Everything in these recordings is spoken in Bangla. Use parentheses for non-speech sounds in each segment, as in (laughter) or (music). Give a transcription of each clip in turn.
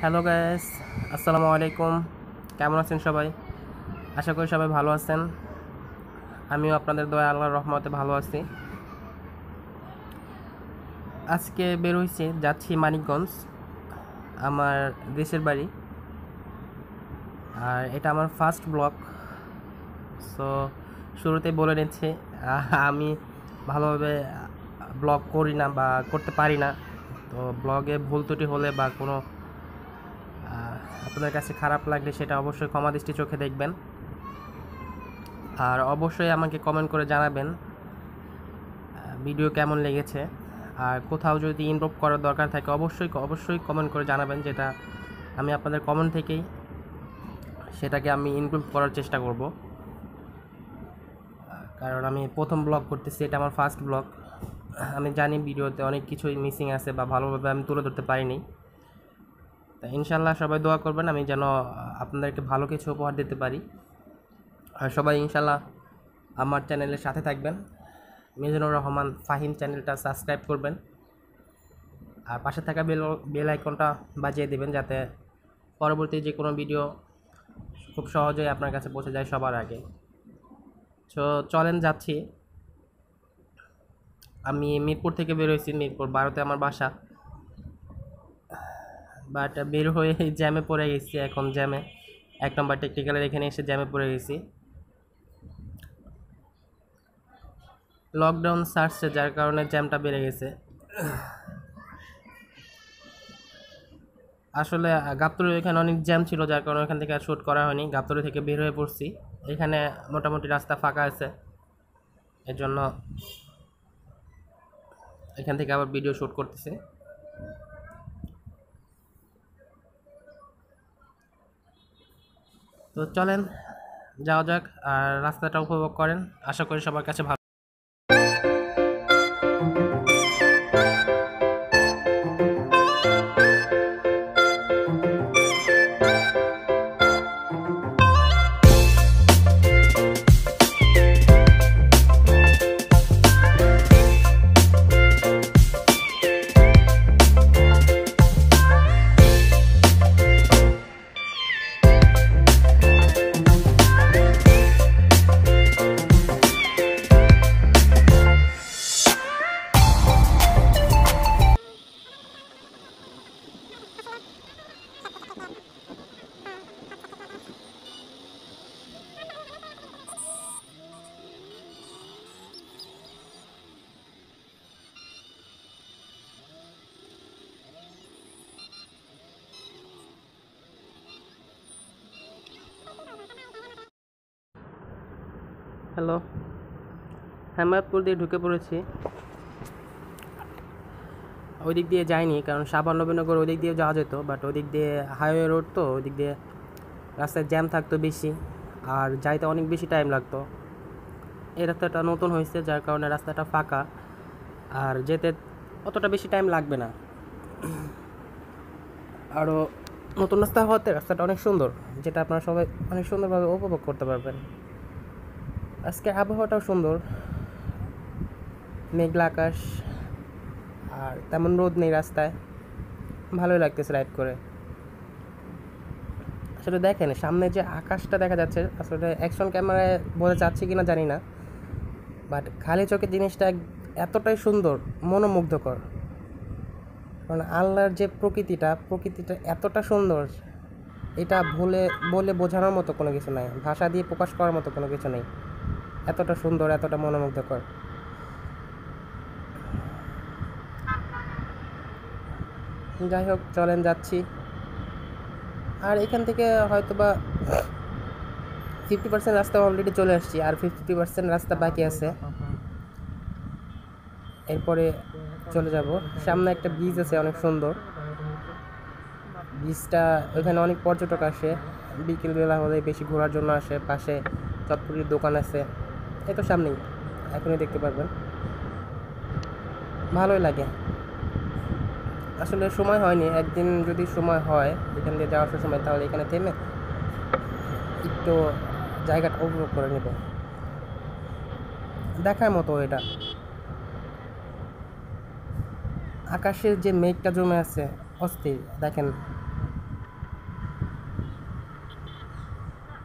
হ্যালো গ্যাস আসসালামু আলাইকুম। কেমন আছেন সবাই? আশা করি সবাই ভালো আছেন। আমিও আপনাদের দয়া, আল্লাহর রহমতে ভালো আছি। আজকে বের হয়েছি যাচ্ছি মানিকগঞ্জ, আমার দেশের বাড়ি। আর এটা আমার ফার্স্ট ব্লগ সো শুরুতেই বলে নিচ্ছি, (laughs) আমি ভালোভাবে ব্লগ করি না বা করতে পারি না। তো ব্লগে ভুল ত্রুটি হলে বা কোনো আপনাদের কাছে খারাপ লাগলে সেটা অবশ্যই ক্ষমা দৃষ্টি চোখে দেখবেন। আর অবশ্যই আমাকে কমেন্ট করে জানাবেন ভিডিও কেমন লেগেছে। আর কোথাও যদি ইমপ্রুভ করার দরকার থাকে, অবশ্যই অবশ্যই কমেন্ট করে জানাবেন যেটা আমি আপনাদের কমেন্ট থেকেই সেটাকে আমি ইমপ্রুভ করার চেষ্টা করব। কারণ আমি প্রথম ব্লগ করতেছি, এটা আমার ফার্স্ট ব্লগ আমি জানি ভিডিওতে অনেক কিছুই মিসিং আছে বা ভালোভাবে আমি তুলে ধরতে পারিনি। তা ইনশাল্লাহ সবাই দোয়া করবেন, আমি যেন আপনাদেরকে ভালো কিছু উপহার দিতে পারি। আর সবাই ইনশাল্লাহ আমার চ্যানেলের সাথে থাকবেন। মিজানুর রহমান ফাহিম চ্যানেলটা সাবস্ক্রাইব করবেন। আর পাশে থাকা বেল বেল আইকনটা বাজিয়ে দেবেন, যাতে পরবর্তী যে কোনো ভিডিও খুব সহজেই আপনার কাছে পৌঁছে যায় সবার আগে। তো চলেন যাচ্ছি। আমি মিরপুর থেকে বেরোয়েছি মিরপুর, বারোতে আমার বাসা। বাট বের হয়ে জ্যামে পড়ে গেছি এখন জ্যামে এক নম্বর টেকনিক্যালের এখানে এসে জ্যামে পড়ে গেছি। লকডাউন সারছে যার কারণে জ্যামটা বেড়ে গেছে। আসলে গাবতলি এখানে অনেক জ্যাম ছিল, যার কারণে এখান থেকে আর শ্যুট করা হয়নি। গাবতলি থেকে বের হয়ে পড়ছি। এখানে মোটামুটি রাস্তা ফাঁকা আছে। এর জন্য এখান থেকে আবার ভিডিও শ্যুট করতেছি। তো চলেন যাওয়া যাক আর রাস্তাটা উপভোগ করেন। আশা করি সবার কাছে ভালো হ্যালো। হেমায়তপুর দিয়ে ঢুকে পড়েছি। ওই দিক দিয়ে যাইনি, কারণ সাবান নবীনগর ওই দিক দিয়ে যাওয়া যেত বাট ওই দিক দিয়ে হাইওয়ে রোড তো ওই দিক দিয়ে রাস্তায় জ্যাম থাকতো বেশি, আর যাইতে অনেক বেশি টাইম লাগতো। এই রাস্তাটা নতুন হয়েছে, যার কারণে রাস্তাটা ফাঁকা, আর যেতে অতটা বেশি টাইম লাগবে না। আরও নতুন রাস্তা হওয়াতে রাস্তাটা অনেক সুন্দর, যেটা আপনারা সবাই অনেক সুন্দরভাবে উপভোগ করতে পারবেন। আজকে আবহাওয়াটাও সুন্দর। মেঘলা আকাশ, আর তেমন রোদ নেই রাস্তায়। ভালোই লাগতেছে রাইড করে। আসলে দেখেন, সামনে যে আকাশটা দেখা যাচ্ছে, আসলে অ্যাকশন ক্যামেরায় বোঝা যাচ্ছে কি না জানি না বাট খালি চোখে জিনিসটা এতটাই সুন্দর, মনোমুগ্ধকর। কারণ আল্লাহর যে প্রকৃতিটা প্রকৃতিটা এতটা সুন্দর, এটা বলে বলে বোঝানোর মতো কোনো কিছু নাই। ভাষা দিয়ে প্রকাশ করার মতো কোনো কিছু নেই। এতটা সুন্দর, এতটা মনোমুগ্ধকর। যাই হোক, চলেন যাচ্ছি। আর এখান থেকে হয়তো বা ফিফটি পার্সেন্ট রাস্তা অলরেডি চলে আসছি, আর ফিফটি পার্সেন্ট রাস্তা বাকি আছে। এরপরে চলে যাব। সামনে একটা ব্রিজ আছে, অনেক সুন্দর। ব্রিজটা ওইখানে অনেক পর্যটক আসে। বিকেলবেলা হলে বেশি ঘোরার জন্য আসে। পাশে চটপুরির দোকান আছে। এত সামনেই, এখনই দেখতে পারবেন। ভালোই লাগে। আসলে সময় হয়নি, একদিন যদি সময় হয়, এখান দিয়ে যাওয়ার সময়, তাহলে এখানে থেমে একটু জায়গাটা উপভোগ করে নেব। দেখার মতো এটা। আকাশের যে মেঘটা জমে আছে, অস্থির, দেখেন।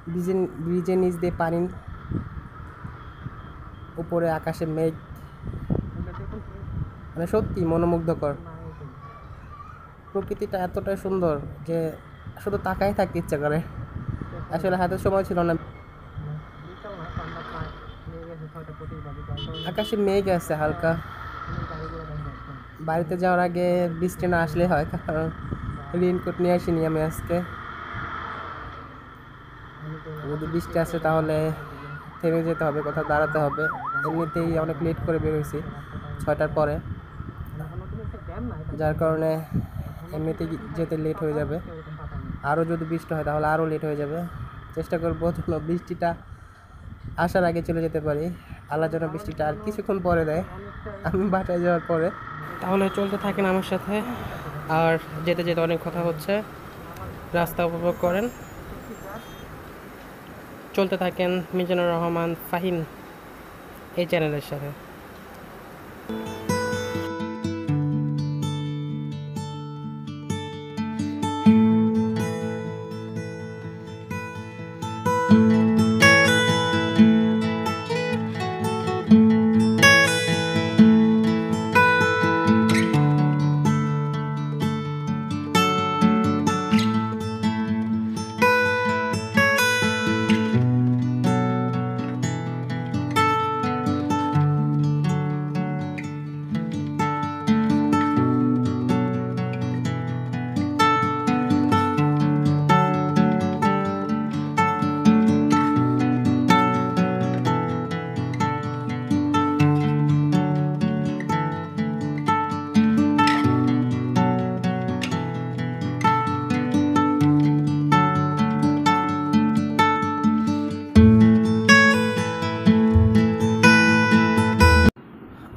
ব্রিজের ব্রিজের নিচ দিয়ে পানি উপরে আকাশে মেঘ। মানে সত্যি মনোমুগ্ধকর। প্রকৃতিটা এতটাই সুন্দর যে শুধু তাকাই থাকতে ইচ্ছা করে। আসলে হাতে সময় ছিল না। আকাশে মেঘ আছে হালকা। বাড়িতে যাওয়ার আগে বৃষ্টি না আসলে হয়, কারণ রেনকোট নিয়ে আসিনি আমি আজকে। যদি বৃষ্টি আসে তাহলে থেমে যেতে হবে, কোথাও দাঁড়াতে হবে। এমনিতেই অনেক লেট করে বের হয়েছি ছয়টার পরে। যার কারণে এমনিতেই যেতে লেট হয়ে যাবে। আরও যদি বৃষ্টি হয় তাহলে আরও লেট হয়ে যাবে। চেষ্টা করব যেন বৃষ্টিটা আসার আগে চলে যেতে পারি। আল্লাহ যেন বৃষ্টিটা আর কিছুক্ষণ পরে দেয়। আমি বাসায় যাওয়ার পরে। তাহলে চলতে থাকেন আমার সাথে। আর যেতে যেতে অনেক কথা হচ্ছে। রাস্তা উপভোগ করেন। চলতে থাকেন মিজানুর রহমান ফাহিম এই চ্যানেলের সাথে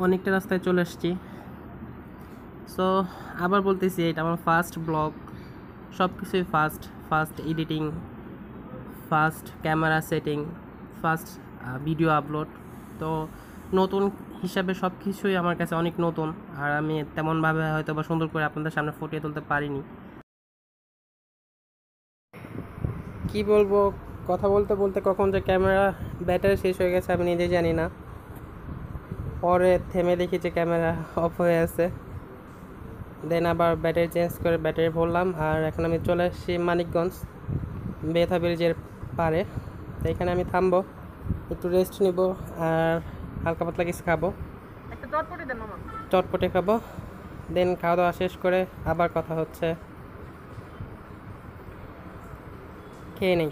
অনেকটা রাস্তায় চলে আসছি। সো আবার বলতেছি, এটা আমার ফার্স্ট ব্লগ সব কিছুই first first editing first camera setting first video upload তো নতুন হিসাবে সব কিছুই আমার কাছে অনেক নতুন। আর আমি তেমনভাবে হয়তো বা সুন্দর করে আপনাদের সামনে ফুটিয়ে তুলতে পারিনি। কি বলব? কথা বলতে বলতে কখন যে ক্যামেরা ব্যাটারি শেষ হয়ে গেছে আমি নিজে জানি না। পরে থেমে দেখি যে ক্যামেরা অফ হয়ে আছে। দেন আবার ব্যাটারি চেঞ্জ করে ব্যাটারি ভরলাম আর এখন আমি চলে আসছি মানিকগঞ্জ বেথা ব্রিজের পারে তো এখানে আমি থামবো একটু রেস্ট নিব আর হালকা পাতলা কিছু খাব। চটপটি খাব দেন খাওয়া দাওয়া শেষ করে আবার কথা হচ্ছে। খেয়ে নেই।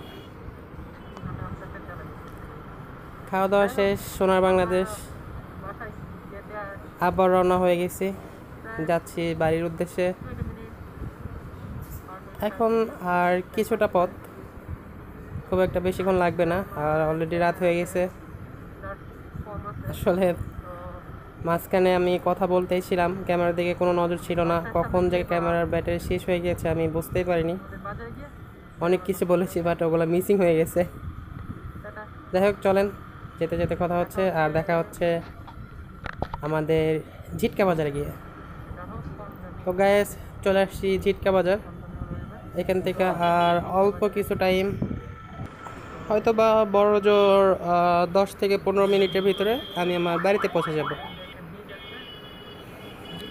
খাওয়া দাওয়া শেষ সোনার বাংলাদেশ। আবার রওনা হয়ে গেছি। যাচ্ছি বাড়ির উদ্দেশ্যে। এখন আর কিছুটা পথ। খুব একটা বেশিক্ষণ লাগবে না, আর অলরেডি রাত হয়ে গেছে। আসলে মাঝখানে আমি কথা বলতেই ছিলাম ক্যামেরার দিকে কোনো নজর ছিল না, কখন যে ক্যামেরার ব্যাটারি শেষ হয়ে গেছে আমি বুঝতেই পারিনি। অনেক কিছু বলেছি বাট ওগুলো মিসিং হয়ে গেছে। যাই হোক, চলেন, যেতে যেতে কথা হচ্ছে, আর দেখা হচ্ছে আমাদের ঝিটকা বাজারে গিয়ে। তো গ্যাস চলে আসছি ঝিটকা বাজার। এখান থেকে আর অল্প কিছু টাইম হয়তো বা বড় জোর দশ থেকে পনেরো মিনিটের ভিতরে আমি আমার বাড়িতে পৌঁছে যাব।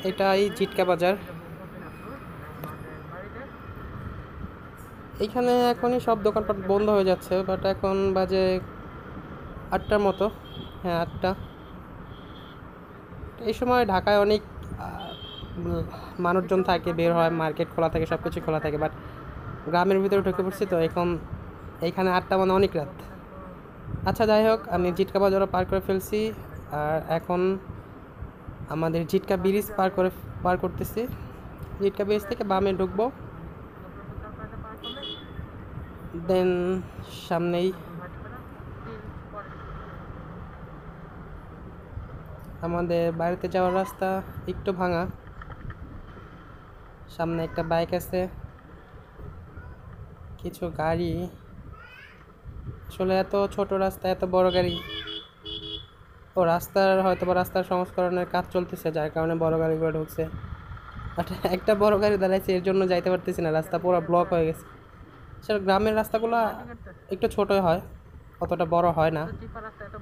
এটাই ঝিটকা বাজার। এখানে এখনই সব দোকানপাট বন্ধ হয়ে যাচ্ছে বাট এখন বাজে আটটার মতো। হ্যাঁ আটটা। এই সময় ঢাকায় অনেক মানুষজন থাকে, বের হয়, মার্কেট খোলা থাকে সব কিছু খোলা থাকে বাট গ্রামের ভিতরে ঢুকে পড়ছি তো এখন এইখানে আটটা মানে অনেক রাত। আচ্ছা যাই হোক, আমি জিটকা বাজারও পার করে ফেলছি, আর এখন আমাদের জিটকা ব্রিজ পার করে, পার করতেছি। জিটকা ব্রিজ থেকে বামে ঢুকবো। দেন সামনেই আমাদের বাড়িতে যাওয়ার রাস্তা একটু ভাঙা। সামনে একটা বাইক আছে। কিছু গাড়ি। আসলে এত ছোট রাস্তা, এত বড় গাড়ি। ও রাস্তার হয়তো বা রাস্তার সংস্করণের কাজ চলতেছে, যার কারণে বড় গাড়িগুলো ঢুকছে। একটা বড় গাড়ি দাঁড়াইছে, এর জন্য যাইতে পারতেছি না, রাস্তা পুরো ব্লক হয়ে গেছে। স্যার গ্রামের রাস্তাগুলো একটু ছোটই হয়, অতটা বড় হয় না।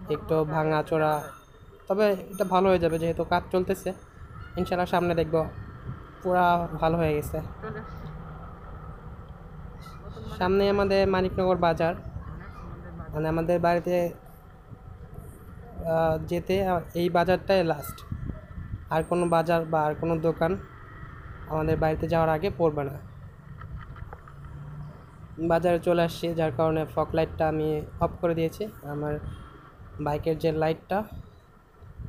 একটু ভাঙা চোরা তবে এটা ভালো হয়ে যাবে যেহেতু কাজ চলতেছে। ইনশাল্লাহ সামনে দেখব। পুরা ভালো হয়ে গেছে। সামনে আমাদের মানিকনগর বাজার। মানে আমাদের বাড়িতে যেতে এই বাজারটাই লাস্ট আর কোনো বাজার বা আর কোনো দোকান আমাদের বাড়িতে যাওয়ার আগে পড়বে না। বাজারে চলে আসছি, যার কারণে ফক লাইটটা আমি অফ করে দিয়েছি। আমার বাইকের যে লাইটটা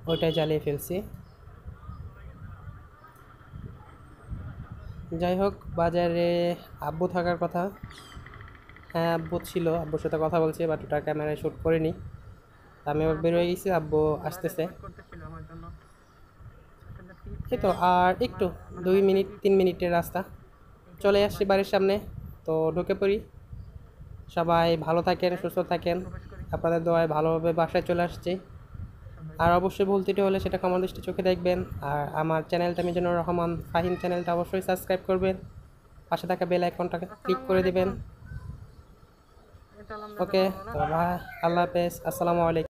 ওইটাই জ্বালিয়ে ফেলছি। যাই হোক, বাজারে আব্বু থাকার কথা। হ্যাঁ আব্বু ছিল, আব্বুর সাথে কথা বলছি বাট ওটা ক্যামেরায় শ্যুট করিনি। আমি এবার বের হয়ে গেছি, আব্বু আসতেছে। এই তো আর একটু, দুই মিনিট, তিন মিনিটের রাস্তা। চলে আসছি বাড়ির সামনে, তো ঢুকে পড়ি। সবাই ভালো থাকেন, সুস্থ থাকেন। আপনাদের দোয়ায় ভালোভাবে বাসায় চলে আসছি। আর অবশ্যই ভুল ত্রুটি হলে সেটা কমন দৃষ্টি চোখে দেখবেন। আর আমার চ্যানেলটা মিজানুর রহমান ফাহিম চ্যানেলটা অবশ্যই সাবস্ক্রাইব করবেন। পাশে থাকা বেল আইকনটা ক্লিক করে দিবেন। ওকে আল্লাহ হাফেজ। আসসালামু আলাইকুম।